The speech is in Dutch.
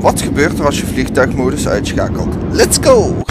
Wat gebeurt er als je vliegtuigmodus uitschakelt? Let's go!